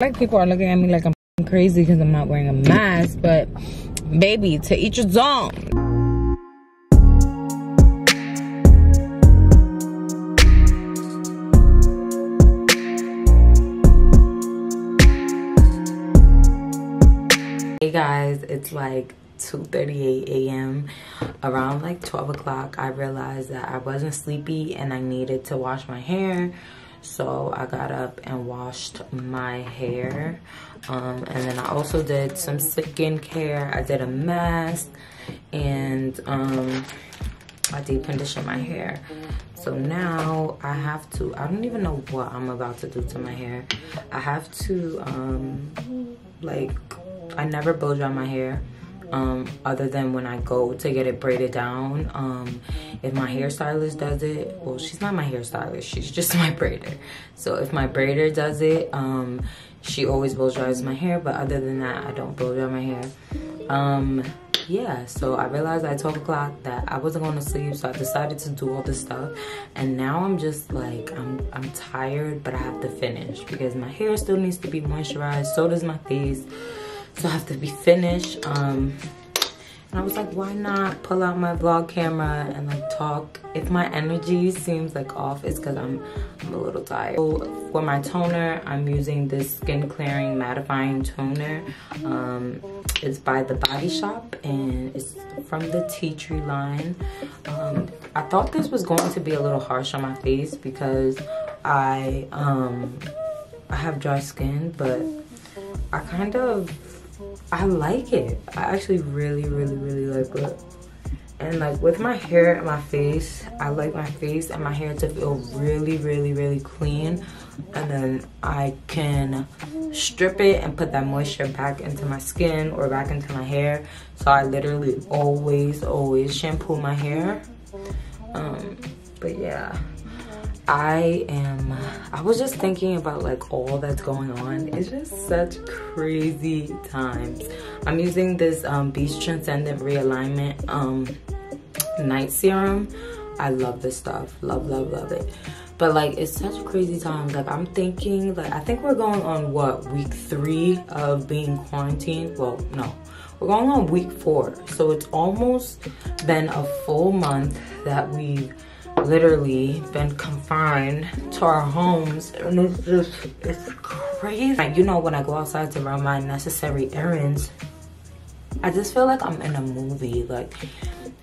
like people are looking at me like I'm crazy because I'm not wearing a mask, but baby, to each its own. Hey guys, it's like 2.38 a.m. Around like 12 o'clock, I realized that I wasn't sleepy and I needed to wash my hair so i got up and washed my hair um, and then i also did some skincare. I did a mask and um, i deep conditioned my hair. So now i have to i don't even know what i'm about to do to my hair. I have to um, like i never blow dry my hair um, other than when I go to get it braided down. Um, if my hairstylist does it, well, she's not my hairstylist, she's just my braider. So if my braider does it, um, she always blow dries my hair, but other than that, I don't blow dry my hair. Um, yeah, so I realized at 12 o'clock that I wasn't going to sleep, so I decided to do all this stuff. And now I'm just like, I'm, I'm tired, but I have to finish because my hair still needs to be moisturized, so does my face so I have to be finished. Um, and I was like, why not pull out my vlog camera and like talk? If my energy seems like off, it's because I'm, I'm a little tired. So for my toner, I'm using this skin clearing mattifying toner. Um, it's by The Body Shop and it's from the Tea Tree line. Um, I thought this was going to be a little harsh on my face because I, um, I have dry skin, but I kind of I like it. I actually really, really, really like it. And like with my hair and my face, I like my face and my hair to feel really, really, really clean. And then I can strip it and put that moisture back into my skin or back into my hair. So I literally always, always shampoo my hair. Um, but yeah. I am, I was just thinking about like all that's going on. It's just such crazy times. I'm using this um, Beast Transcendent Realignment um, Night Serum. I love this stuff, love, love, love it. But like, it's such crazy times. Like I'm thinking, like I think we're going on what, week three of being quarantined? Well, no, we're going on week four. So it's almost been a full month that we've literally been confined to our homes and it's just it's crazy. Like you know when i go outside to run my necessary errands i just feel like i'm in a movie. Like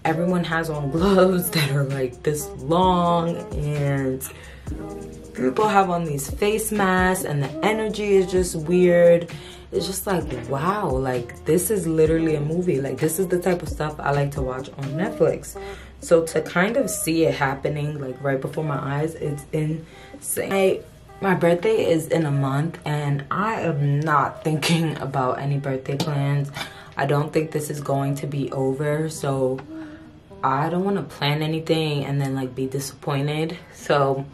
everyone has on gloves that are like this long and people have on these face masks and the energy is just weird. It's just like wow like this is literally a movie. Like this is the type of stuff i like to watch on netflix so to kind of see it happening like right before my eyes, it's insane. I, my birthday is in a month and I am not thinking about any birthday plans. I don't think this is going to be over. So I don't want to plan anything and then like be disappointed. So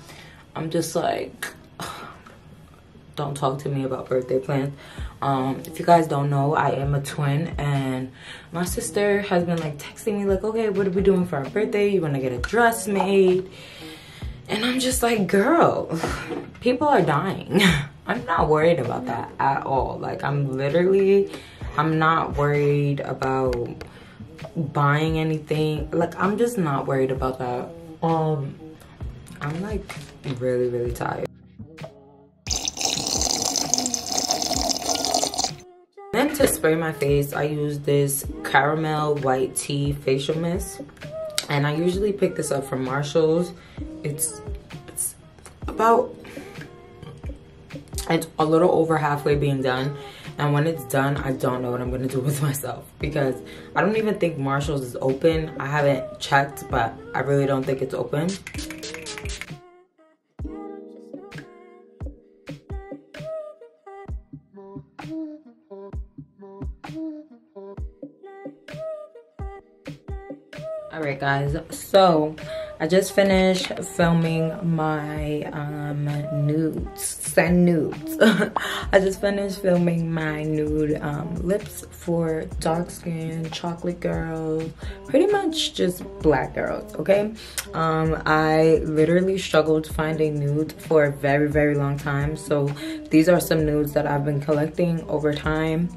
I'm just like, don't talk to me about birthday plans. Um, if you guys don't know, I am a twin and my sister has been like texting me like, okay, what are we doing for our birthday? You wanna get a dress made? And I'm just like, girl, people are dying. I'm not worried about that at all. Like I'm literally, I'm not worried about buying anything. Like I'm just not worried about that. Um, I'm like really, really tired. Spray my face, I use this Caramel White Tea Facial Mist. And I usually pick this up from Marshall's. It's, it's about, it's a little over halfway being done. And when it's done, I don't know what I'm gonna do with myself because I don't even think Marshall's is open. I haven't checked, but I really don't think it's open. Guys so I just finished filming my um, nudes, send nudes. I just finished filming my nude um, lips for dark skin, chocolate girls, pretty much just black girls, okay? Um, I literally struggled finding nudes for a very, very long time. So these are some nudes that I've been collecting over time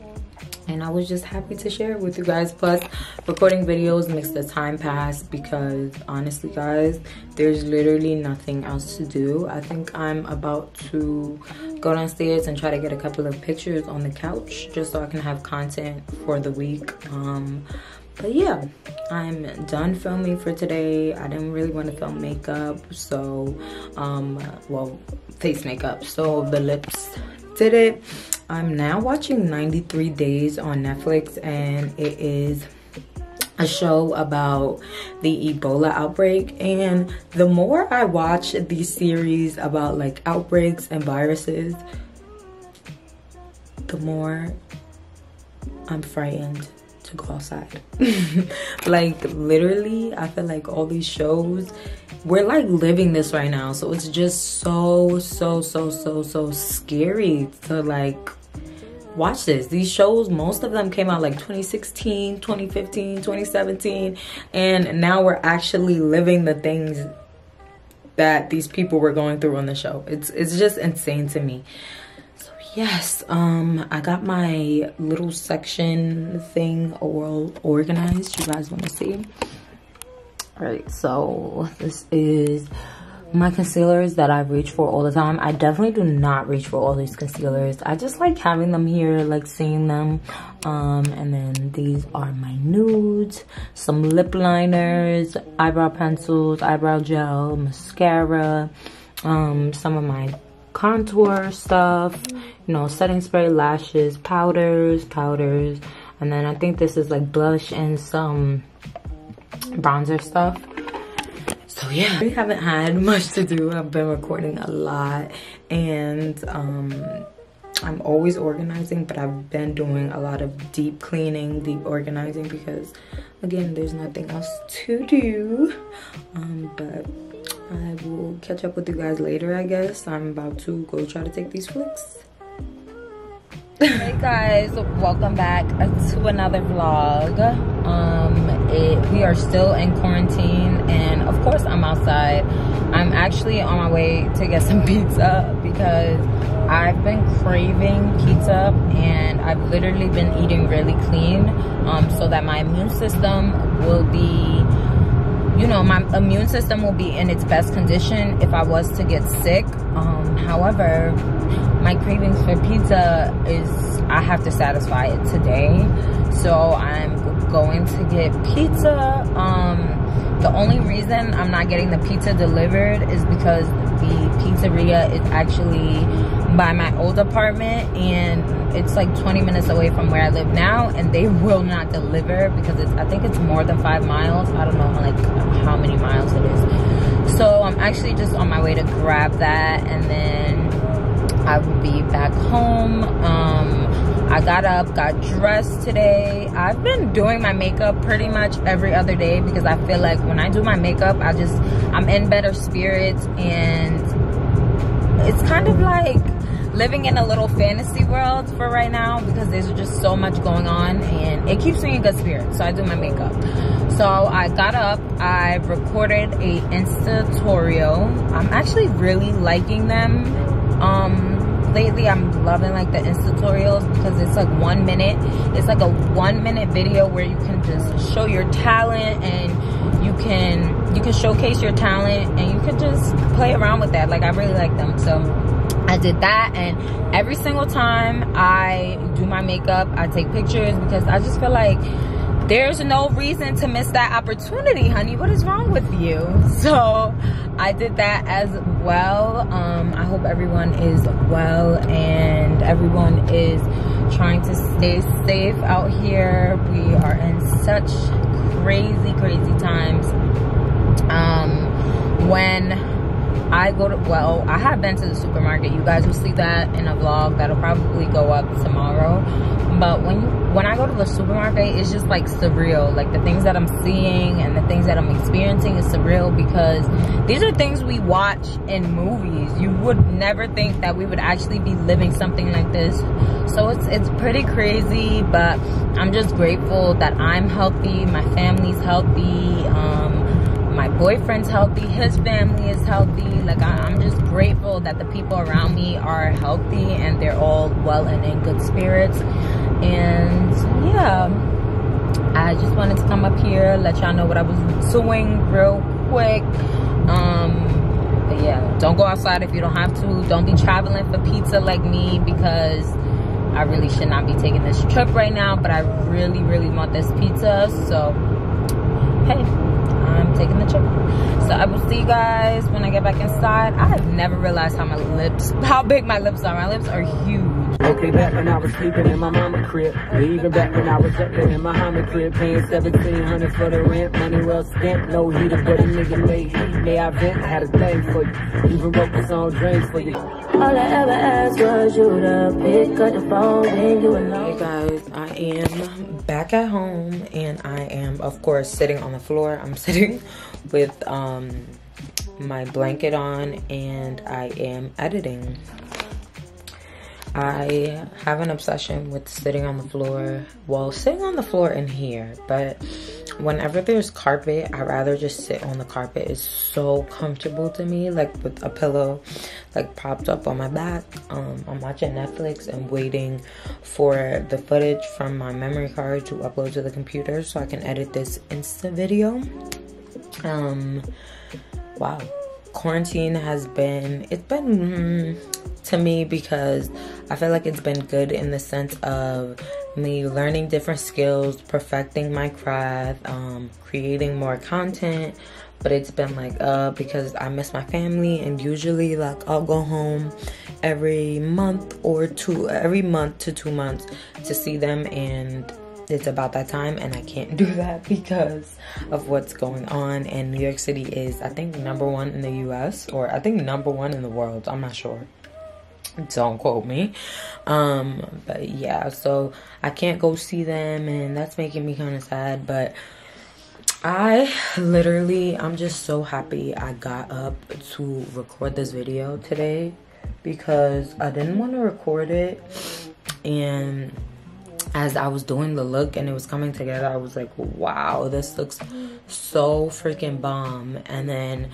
and I was just happy to share it with you guys. Plus, recording videos makes the time pass because honestly, guys, there's literally nothing else to do. I think I'm about to go downstairs and try to get a couple of pictures on the couch just so I can have content for the week. Um, but yeah, I'm done filming for today. I didn't really want to film makeup, so, um, well, face makeup. So the lips did it I'm now watching 93 Days on Netflix and it is a show about the Ebola outbreak. And the more I watch these series about like outbreaks and viruses the more I'm frightened to go outside. Like literally I feel like all these shows we're like living this right now. So it's just so so so so so scary to like watch this. These shows most of them came out like 2016 2015 2017 and now we're actually living the things that these people were going through on the show. It's it's just insane to me. So yes um i got my little section thing all organized. You guys want to see? All right so this is my concealers that I reach for all the time. I definitely do not reach for all these concealers. I just like having them here, like seeing them. Um, and then these are my nudes, some lip liners, eyebrow pencils, eyebrow gel, mascara, um, some of my contour stuff, you know, setting spray, lashes, powders, powders. And then I think this is like blush and some bronzer stuff. So yeah, we haven't had much to do. I've been recording a lot and um, I'm always organizing, but I've been doing a lot of deep cleaning, deep organizing because again, there's nothing else to do. Um, but I will catch up with you guys later, I guess. I'm about to go try to take these flicks. Hey guys, welcome back to another vlog. Um, it, we are still in quarantine and of course I'm outside. I'm actually on my way to get some pizza because I've been craving pizza and I've literally been eating really clean um, so that my immune system will be you know my immune system will be in its best condition if I was to get sick. Um, however my cravings for pizza is I have to satisfy it today. So I'm going to get pizza um, the only reason I'm not getting the pizza delivered is because the pizzeria is actually by my old apartment and it's like 20 minutes away from where I live now and they will not deliver because it's I think it's more than five miles. I don't know like how many miles it is. So I'm actually just on my way to grab that and then I will be back home. Um, I got up, got dressed today. I've been doing my makeup pretty much every other day because I feel like when I do my makeup, I just, I'm in better spirits and it's kind of like living in a little fantasy world for right now because there's just so much going on and it keeps me in good spirits. So I do my makeup. So I got up, I recorded a Insta tutorial. I'm actually really liking them. Um, lately I'm loving like the Insta tutorials because it's like one minute. It's like a one minute video where you can just show your talent and you can you can showcase your talent and you can just play around with that. Like I really like them. So I did that and every single time I do my makeup, I take pictures because I just feel like there's no reason to miss that opportunity, honey. What is wrong with you? So I did that as well. Um, I hope everyone is well and everyone is trying to stay safe out here. We are in such crazy, crazy times. Um, when I go to, well, I have been to the supermarket. You guys will see that in a vlog that'll probably go up tomorrow. But when you, when I go to the supermarket, it's just like surreal. Like the things that I'm seeing and the things that I'm experiencing is surreal because these are things we watch in movies. You would never think that we would actually be living something like this. So it's it's pretty crazy, but I'm just grateful that I'm healthy, my family's healthy. Um, my boyfriend's healthy, his family is healthy. Like I, am just grateful that the people around me are healthy and they're all well and in good spirits. And yeah, I just wanted to come up here, let y'all know what I was doing real quick. Um, yeah, don't go outside if you don't have to. Don't be traveling for pizza like me because I really should not be taking this trip right now. But I really, really want this pizza. So, hey I'm taking the trip. So I will see you guys when I get back inside. I have never realized how my lips, how big my lips are. My lips are huge. Okay, back when I was sleeping in my mama crib. Or even back when I was up in my homie crib, paying 1700 for the rent. Money well spent, no heater, but a nigga made heat. May I vent, had a thing for you. Even wrote the song drinks for you. All I ever asked was you to pick up the phone when you alone. Hey guys, I am back at home and I am, of course, sitting on the floor. I'm sitting with um, my blanket on and I am editing. I have an obsession with sitting on the floor. Well, sitting on the floor in here, but whenever there's carpet, I rather just sit on the carpet. It's so comfortable to me, like with a pillow like propped up on my back. Um, I'm watching Netflix and waiting for the footage from my memory card to upload to the computer so I can edit this Insta video. Um, wow, quarantine has been, it's been, mm, to me because I feel like it's been good in the sense of me learning different skills, perfecting my craft, um, creating more content. But it's been like, uh, because I miss my family, and usually, like, I'll go home every month or two, every month to two months to see them, and it's about that time and I can't do that because of what's going on. And New York City is I think number one in the US or I think number one in the world. I'm not sure. Don't quote me. Um but yeah so i can't go see them and that's making me kind of sad. But i literally i'm just so happy i got up to record this video today because i didn't want to record it and as i was doing the look and it was coming together i was like wow this looks so freaking bomb and then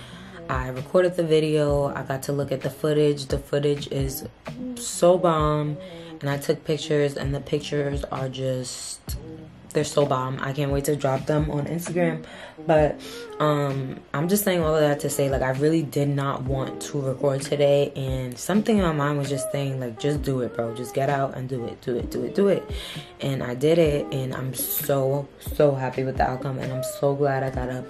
I recorded the video. I got to look at the footage. The footage is so bomb. And I took pictures and the pictures are just they're so bomb. I can't wait to drop them on Instagram. But um I'm just saying all of that to say like I really did not want to record today and something in my mind was just saying like just do it, bro. Just get out and do it. Do it. Do it. Do it. And I did it and I'm so so happy with the outcome and I'm so glad I got up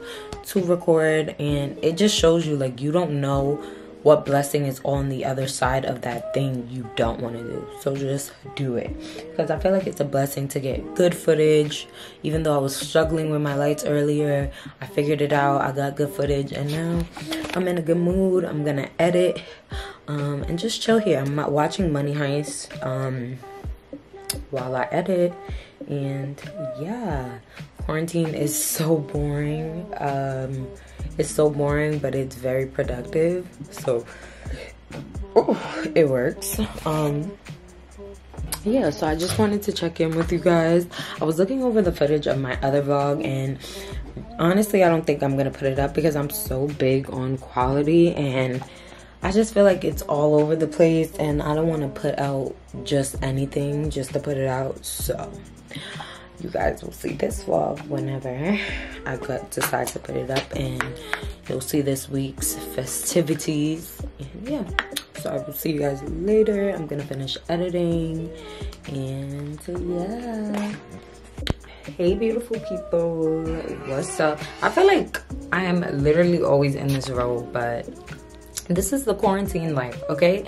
to record and it just shows you like you don't know what blessing is on the other side of that thing you don't want to do. So just do it. Because I feel like it's a blessing to get good footage. Even though I was struggling with my lights earlier, I figured it out. I got good footage and now I'm in a good mood. I'm going to edit um, and just chill here. I'm watching Money Heist um, while I edit. And yeah, quarantine is so boring. Um, it's so boring, but it's very productive. So oh, it works. Um, yeah, so I just wanted to check in with you guys. I was looking over the footage of my other vlog and honestly, I don't think I'm gonna put it up because I'm so big on quality and I just feel like it's all over the place and I don't want to put out just anything just to put it out. So you guys will see this vlog whenever I decide to put it up and you'll see this week's festivities. And yeah so I will see you guys later. I'm gonna finish editing and yeah. Hey beautiful people. What's up? I feel like I am literally always in this role but this is the quarantine life okay?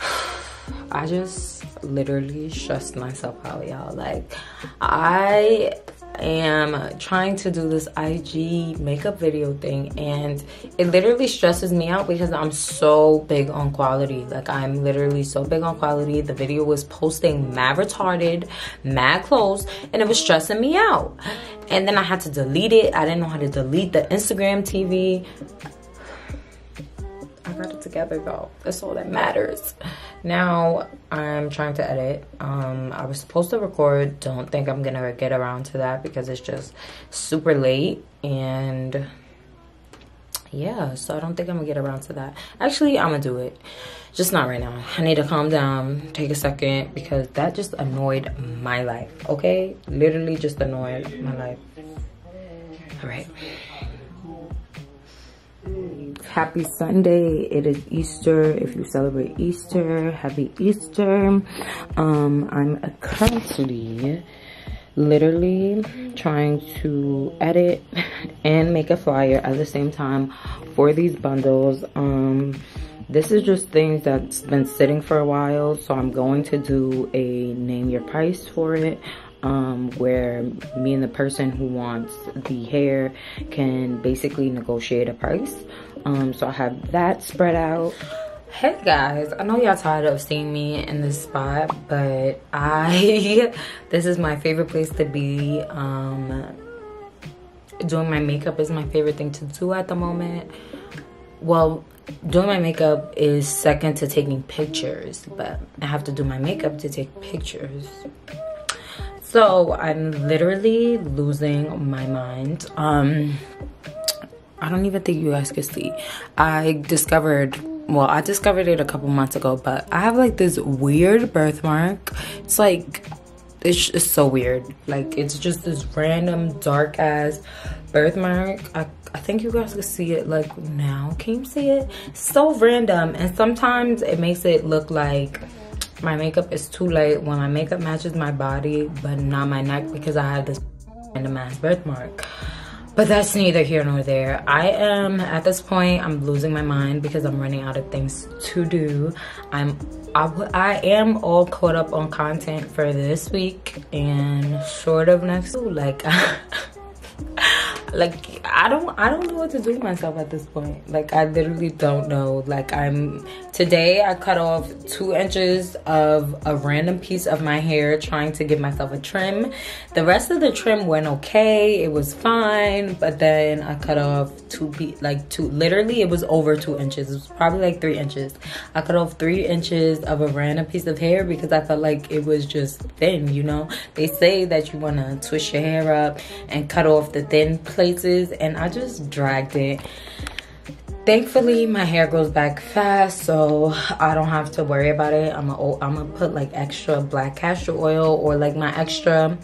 I just literally stressed myself out, y'all. Like, I am trying to do this IG makeup video thing and it literally stresses me out because I'm so big on quality. Like I'm literally so big on quality. The video was posting mad retarded, mad close, and it was stressing me out. And then I had to delete it. I didn't know how to delete the Instagram TV. Got it together though. That's all that matters. Now I'm trying to edit. Um, I was supposed to record. Don't think I'm gonna get around to that because it's just super late and yeah, so I don't think I'm gonna get around to that. Actually, I'm gonna do it. Just not right now. I need to calm down, take a second because that just annoyed my life, okay? Literally just annoyed my life. All right happy sunday. It is easter. If you celebrate easter happy easter. Um i'm currently literally trying to edit and make a flyer at the same time for these bundles. Um this is just things that's been sitting for a while so i'm going to do a name your price for it um, where me and the person who wants the hair can basically negotiate a price. Um, so I have that spread out. Hey guys, I know y'all tired of seeing me in this spot, but I, this is my favorite place to be. Um, doing my makeup is my favorite thing to do at the moment. Well, doing my makeup is second to taking pictures, but I have to do my makeup to take pictures. So I'm literally losing my mind. Um, I don't even think you guys can see. I discovered, well, I discovered it a couple months ago, but I have like this weird birthmark. It's like, it's just so weird. Like, it's just this random dark ass birthmark. I, I think you guys can see it like now. Can you see it? so random. And sometimes it makes it look like my makeup is too light when my makeup matches my body but not my neck because I have this random ass birthmark. But that's neither here nor there. I am, at this point, I'm losing my mind because I'm running out of things to do. I'm, I, I am all caught up on content for this week and sort of next, like, like i don't i don't know what to do with myself at this point. Like i literally don't know. Like i'm today i cut off two inches of a random piece of my hair trying to give myself a trim. The rest of the trim went okay. It was fine. But then i cut off two like two literally it was over two inches. It was probably like three inches. I cut off three inches of a random piece of hair because i felt like it was just thin you know? They say that you want to twist your hair up and cut off the thin places and I just dragged it. Thankfully, my hair grows back fast, so I don't have to worry about it. I'm gonna put like extra black castor oil or like my extra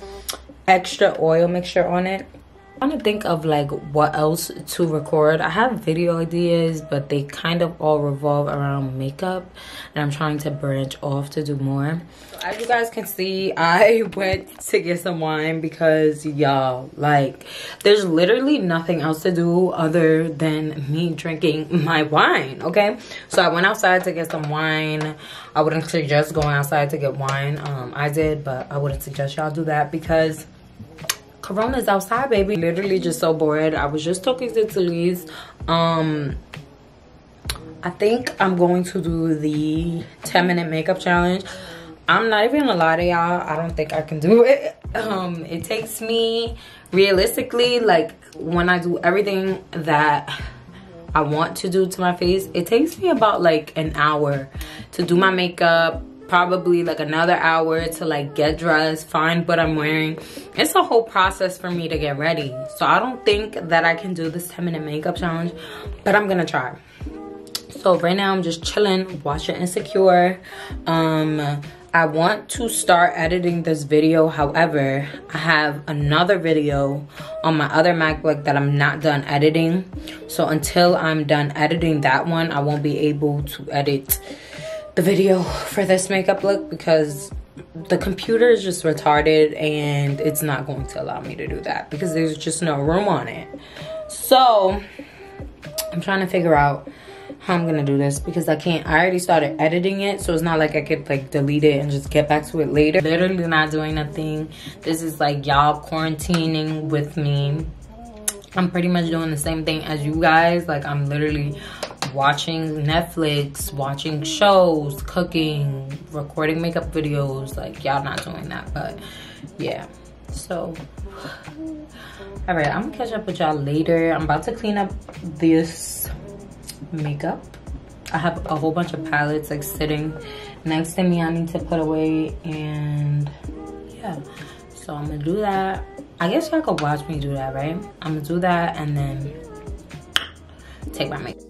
extra oil mixture on it I'm trying to think of like what else to record. I have video ideas, but they kind of all revolve around makeup, and I'm trying to branch off to do more. As you guys can see, I went to get some wine because y'all, like, there's literally nothing else to do other than me drinking my wine, okay? So I went outside to get some wine. I wouldn't suggest going outside to get wine. Um, I did, but I wouldn't suggest y'all do that because Corona's outside, baby. Literally just so bored. I was just talking to Talise. Um, I think I'm going to do the 10 minute makeup challenge. I'm not even gonna lie to y'all. I don't think I can do it. Um, it takes me realistically, like when I do everything that I want to do to my face, it takes me about like an hour to do my makeup, probably like another hour to like get dressed find what i'm wearing it's a whole process for me to get ready so i don't think that i can do this 10 minute makeup challenge but i'm gonna try so right now i'm just chilling watching insecure um I want to start editing this video. However, I have another video on my other MacBook that I'm not done editing. So until I'm done editing that one, I won't be able to edit the video for this makeup look because the computer is just retarded and it's not going to allow me to do that because there's just no room on it. So I'm trying to figure out how I'm gonna do this because I can't I already started editing it so it's not like I could like delete it and just get back to it later. Literally not doing nothing. This is like y'all quarantining with me. I'm pretty much doing the same thing as you guys. Like I'm literally watching Netflix watching shows cooking recording makeup videos like y'all not doing that but yeah so all right i'm gonna catch up with y'all later i'm about to clean up this makeup. I have a whole bunch of palettes like sitting next to me I need to put away and yeah. So I'm gonna do that. I guess y'all could watch me do that, right? I'm gonna do that and then take my makeup.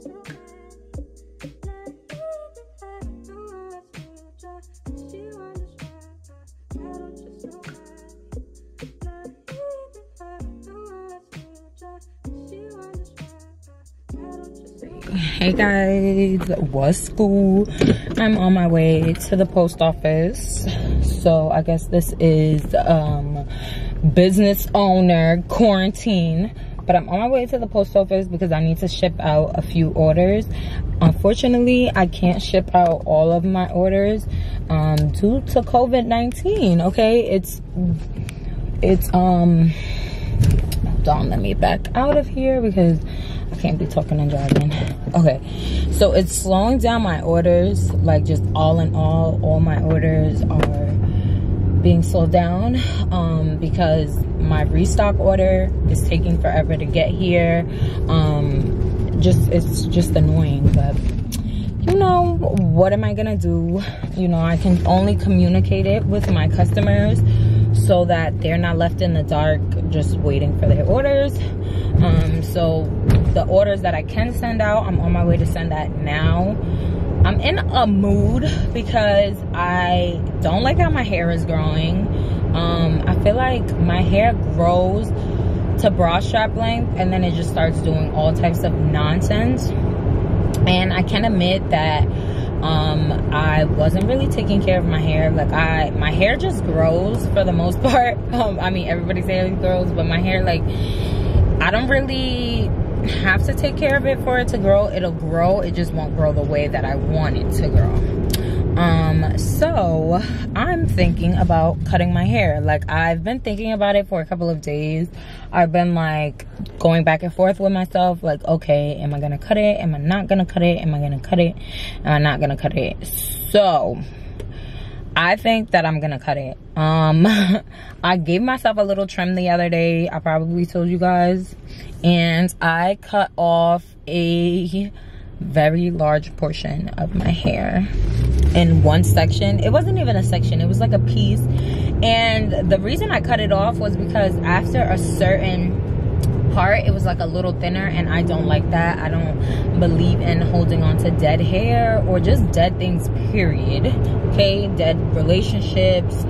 Hey guys. What's school? I'm on my way to the post office. So i guess this is um business owner quarantine. But i'm on my way to the post office because i need to ship out a few orders. Unfortunately i can't ship out all of my orders um due to covid-19 okay? It's it's um hold on let me back out of here because I can't be talking and driving. Okay, so it's slowing down my orders. Like just all in all, all my orders are being slowed down um, because my restock order is taking forever to get here. Um, just it's just annoying, but you know what am I gonna do? You know I can only communicate it with my customers so that they're not left in the dark just waiting for their orders. Um, so the orders that I can send out, I'm on my way to send that now. I'm in a mood because I don't like how my hair is growing. Um, I feel like my hair grows to bra strap length and then it just starts doing all types of nonsense. And I can admit that um, I wasn't really taking care of my hair. Like I, my hair just grows for the most part. Um, I mean, everybody's hair grows, but my hair, like, I don't really have to take care of it for it to grow it'll grow it just won't grow the way that i want it to grow um so i'm thinking about cutting my hair like i've been thinking about it for a couple of days i've been like going back and forth with myself like okay am i gonna cut it am i not gonna cut it am i gonna cut it am i not gonna cut it so I think that I'm gonna cut it. Um, I gave myself a little trim the other day. I probably told you guys. And I cut off a very large portion of my hair in one section. It wasn't even a section, it was like a piece. And the reason I cut it off was because after a certain part it was like a little thinner and i don't like that i don't believe in holding on to dead hair or just dead things period okay dead relationships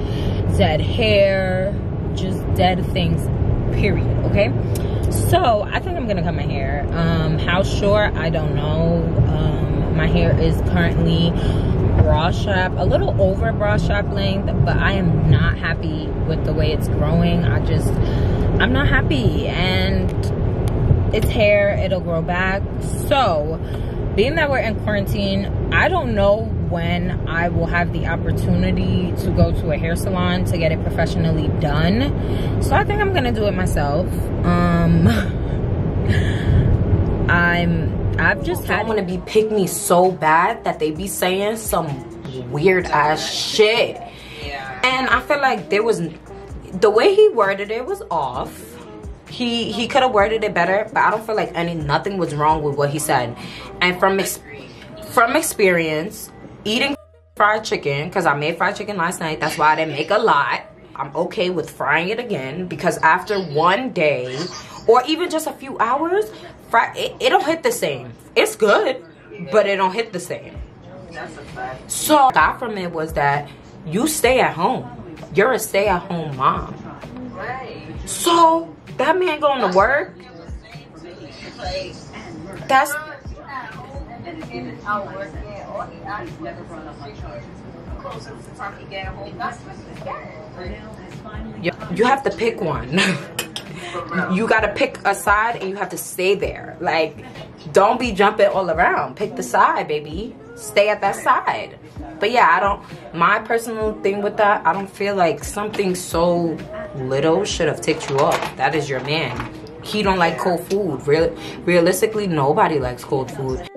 dead hair just dead things period okay? So i think i'm gonna cut my hair. Um how short? I don't know. Um my hair is currently bra strap a little over bra strap length but i am not happy with the way it's growing. I just I'm not happy and it's hair, it'll grow back. So, being that we're in quarantine, I don't know when I will have the opportunity to go to a hair salon to get it professionally done. So I think I'm gonna do it myself. Um, I'm, I've just had- I wanna be pick me so bad that they be saying some weird ass shit. Yeah. And I feel like there was the way he worded it was off he he could have worded it better but i don't feel like any nothing was wrong with what he said and from ex from experience eating fried chicken because i made fried chicken last night that's why i didn't make a lot i'm okay with frying it again because after one day or even just a few hours fry it, it don't hit the same it's good but it don't hit the same so i got from it was that you stay at home you're a stay-at-home mom. So that man going to work. That's. You, you have to pick one. you got to pick a side and you have to stay there. Like, don't be jumping all around. Pick the side, baby. Stay at that side. But yeah, I don't, my personal thing with that, I don't feel like something so little should have ticked you off. That is your man. He don't like cold food. Real, realistically, nobody likes cold food.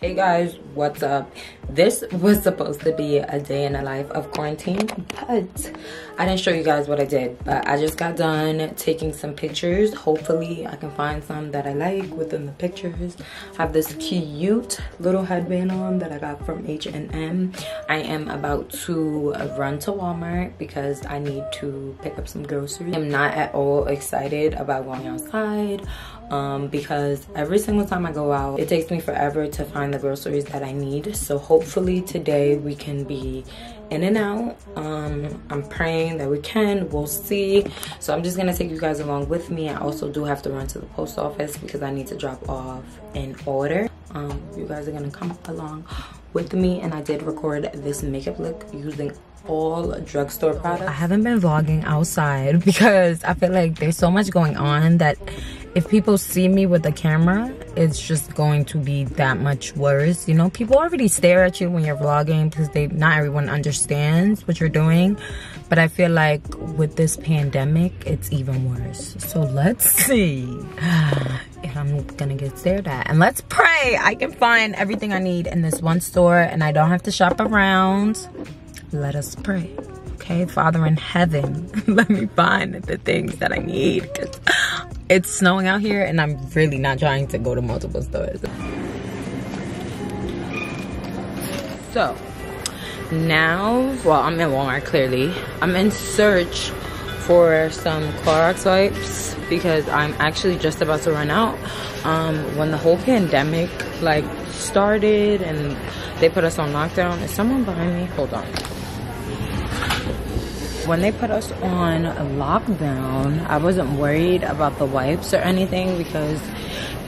Hey guys, what's up? This was supposed to be a day in the life of quarantine, but I didn't show you guys what I did. But I just got done taking some pictures. Hopefully I can find some that I like within the pictures. I have this cute little headband on that I got from H&M. I am about to run to Walmart because I need to pick up some groceries. I'm not at all excited about going outside um, because every single time I go out, it takes me forever to find the groceries that I need. So hopefully today we can be in and out. Um, I'm praying that we can, we'll see. So I'm just gonna take you guys along with me. I also do have to run to the post office because I need to drop off an order. Um, you guys are gonna come along with me and I did record this makeup look using all drugstore products. I haven't been vlogging outside because I feel like there's so much going on that if people see me with a camera, it's just going to be that much worse. You know, people already stare at you when you're vlogging because they not everyone understands what you're doing. But I feel like with this pandemic, it's even worse. So let's see if I'm gonna get stared at. And let's pray I can find everything I need in this one store and I don't have to shop around. Let us pray. Okay, Father in heaven, let me find the things that I need it's snowing out here and I'm really not trying to go to multiple stores. So now, well, I'm in Walmart clearly. I'm in search for some Clorox wipes because I'm actually just about to run out. Um, when the whole pandemic like started and they put us on lockdown, is someone behind me? Hold on when they put us on lockdown, I wasn't worried about the wipes or anything because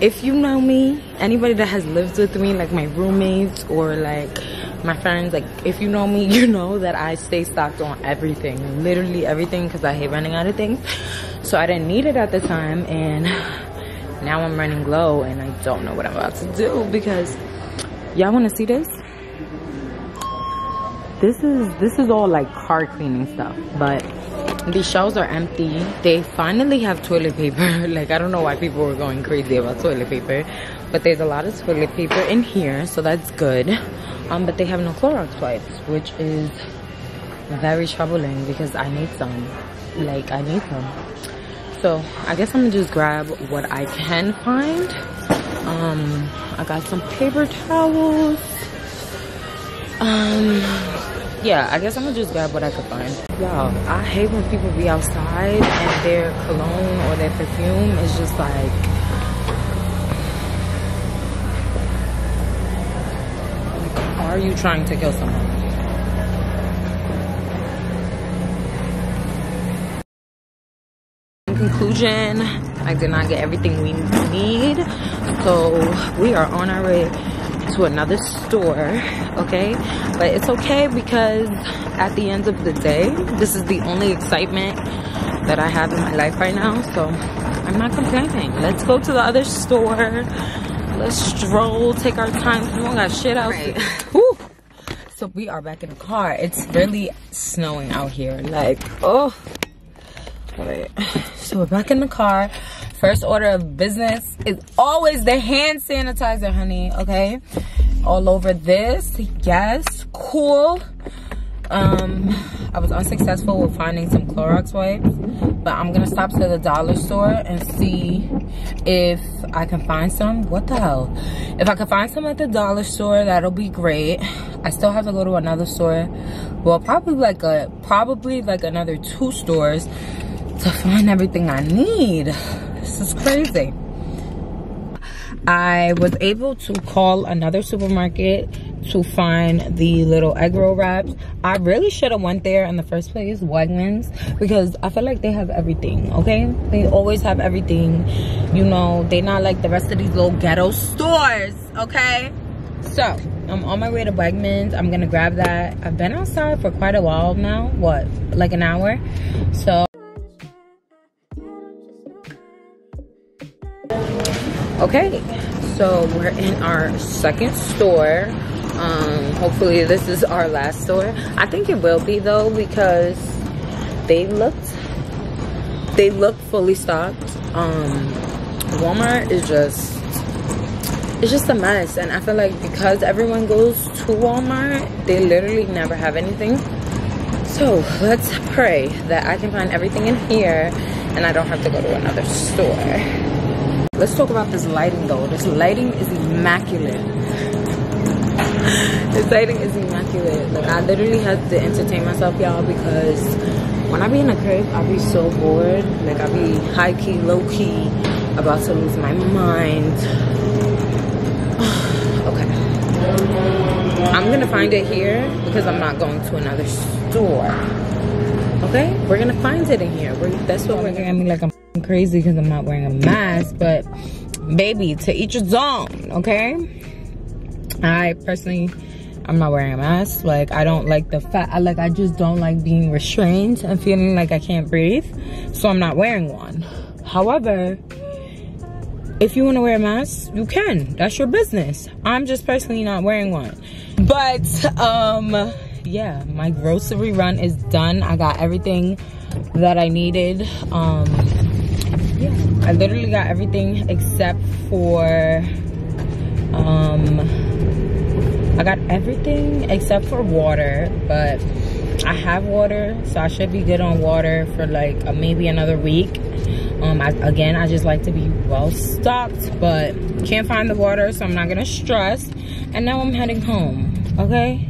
if you know me, anybody that has lived with me, like my roommates or like my friends, like if you know me, you know that I stay stocked on everything, literally everything because I hate running out of things. So I didn't need it at the time and now I'm running low and I don't know what I'm about to do because y'all want to see this? This is this is all like car cleaning stuff but the shelves are empty. They finally have toilet paper. Like i don't know why people were going crazy about toilet paper but there's a lot of toilet paper in here so that's good. Um but they have no clorox wipes which is very troubling because i need some. Like i need some. So i guess i'm gonna just grab what i can find. Um i got some paper towels. Um yeah, I guess I'm gonna just grab what I could find. Y'all, I hate when people be outside and their cologne or their perfume is just like, are you trying to kill someone? In conclusion, I did not get everything we need, so we are on our way to another store okay? But it's okay because at the end of the day this is the only excitement that i have in my life right now so i'm not complaining. Let's go to the other store. Let's stroll take our time. We don't got shit out right. so we are back in the car. It's really snowing out here. Like oh So we're back in the car first order of business is always the hand sanitizer, honey, okay? All over this, yes, cool. Um, I was unsuccessful with finding some Clorox wipes, but I'm gonna stop to the dollar store and see if I can find some. What the hell? If I can find some at the dollar store, that'll be great. I still have to go to another store. Well, probably like a, probably like another two stores to find everything I need. This is crazy. I was able to call another supermarket to find the little egg roll wraps. I really should have went there in the first place, Wegmans, because I feel like they have everything, okay? They always have everything. You know, they not like the rest of these little ghetto stores, okay? So, I'm on my way to Wegmans. I'm gonna grab that. I've been outside for quite a while now. What, like an hour? So Okay, so we're in our second store. Um, hopefully this is our last store. I think it will be though because they looked they look fully stocked. Um, Walmart is just it's just a mess and I feel like because everyone goes to Walmart, they literally never have anything. So let's pray that I can find everything in here and I don't have to go to another store. Let's talk about this lighting though. This lighting is immaculate. this lighting is immaculate. Like I literally had to entertain myself, y'all, because when I be in the crib, I be so bored. Like I be high key, low key, about to lose my mind. okay. I'm gonna find it here because I'm not going to another store. Okay? We're gonna find it in here. We're, that's what we're gonna. Mean, like I'm crazy because I'm not wearing a mask, but baby, to each its own, okay? I personally, I'm not wearing a mask. Like, I don't like the fact, I like, I just don't like being restrained and feeling like I can't breathe. So I'm not wearing one. However, if you want to wear a mask, you can. That's your business. I'm just personally not wearing one. But, um, yeah, my grocery run is done. I got everything that I needed. Um, I literally got everything except for, um, I got everything except for water, but I have water, so I should be good on water for like uh, maybe another week. Um, I, again, I just like to be well stocked, but can't find the water, so I'm not gonna stress. And now I'm heading home, okay?